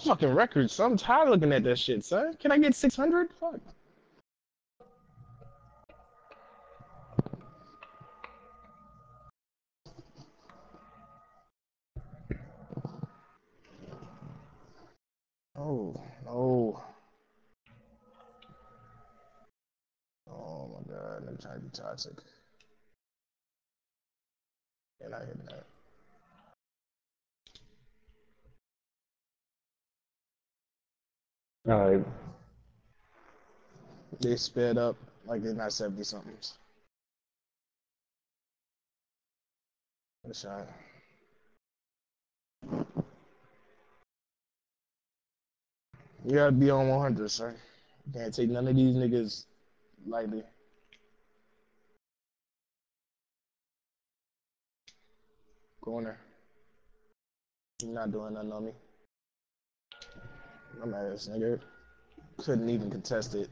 Fucking records. So I'm tired looking at that shit, son. Can I get 600? Fuck. Oh, no. Oh my god, I'm trying to be toxic. And I hit that. All right. They sped up like they're not 70 somethings. Good shot. You gotta be on 100, sir. You can't take none of these niggas lightly. Corner. You're not doing nothing on me. I'm ass nigga. Couldn't even contest it.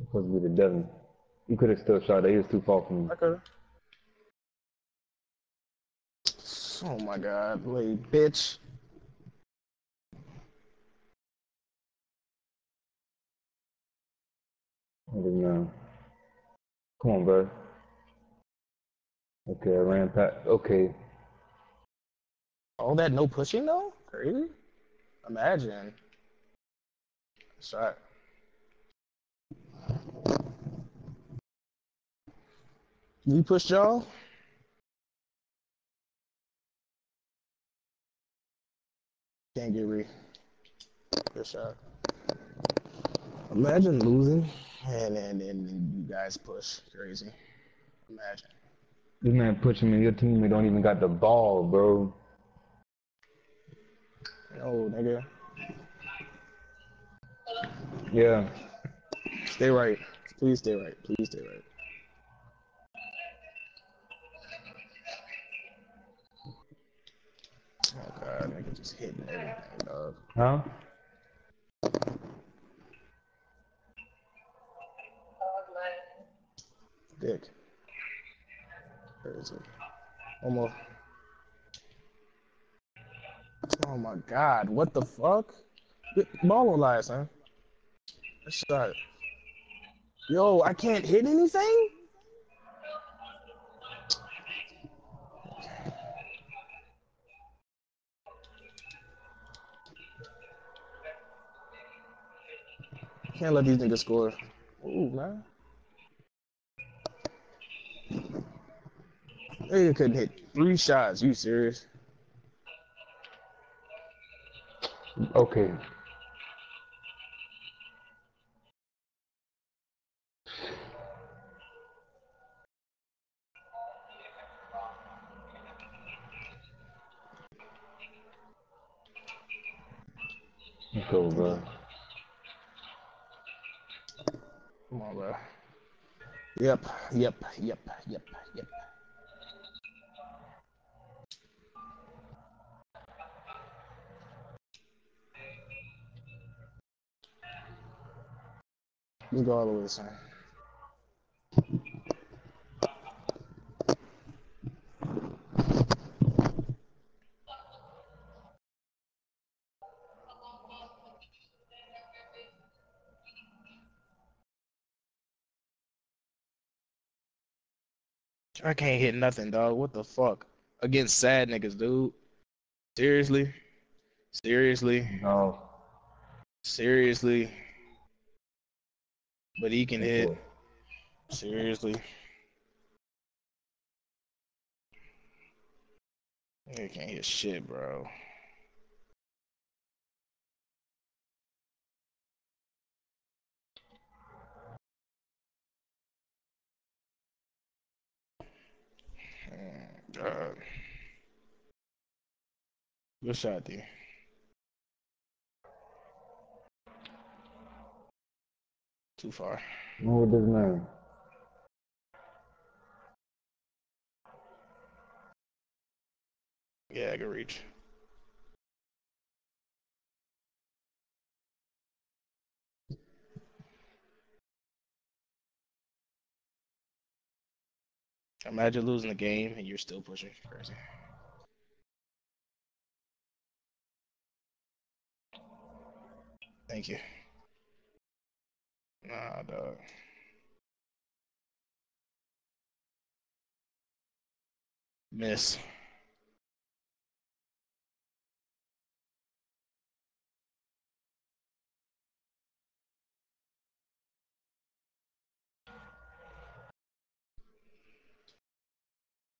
Supposed to be the Devin. You could have still shot it. He was too far from. I could. Oh my god, wait, bitch. I don't know. Come on, bro. Okay, I ran past. Okay. All that no pushing though? Crazy. Imagine. Shot. You pushed y'all? Can't get re. Good shot. Imagine losing and then and, and you guys push. Crazy. Imagine. This man pushing me. Your teammate don't even got the ball, bro. No, nigga. Yeah. Stay right. Please stay right. Please stay right. Oh god, nigga just hitting everything, dog. Huh? Where is it? More. Oh my god, what the fuck? Ball on lies, son. That shot. Yo, I can't hit anything? Can't let these niggas score. Ooh, man. Nigga couldn't hit three shots. You serious? Okay. Go, bro. Come on, bro. Yep, yep, yep, yep, yep. You go all the way, son. I can't hit nothing, dog. What the fuck? Against sad niggas, dude. Seriously? Seriously? No. Seriously? But he can hit. Seriously? He can't hit shit, bro. Mm, God. Good shot, D. Too far. No, it doesn't matter. Yeah, I can reach. Imagine losing the game and you're still pushing. Crazy. Thank you. Nah, dog. Miss.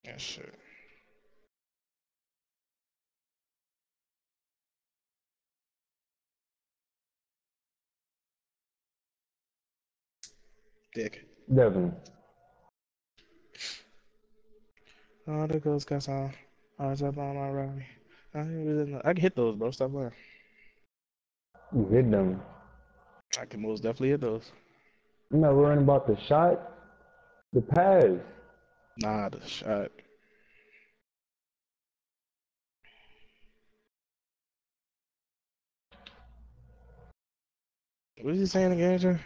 Yeah, shit. Dick. Devin. Oh, the ghost got some. Eyes up on my rally. I can I can hit those, bro. Stop playing. You hit them. I can most definitely hit those. You're not worrying about the shot, the pass. Nah, the shot. What is he saying again, Joe?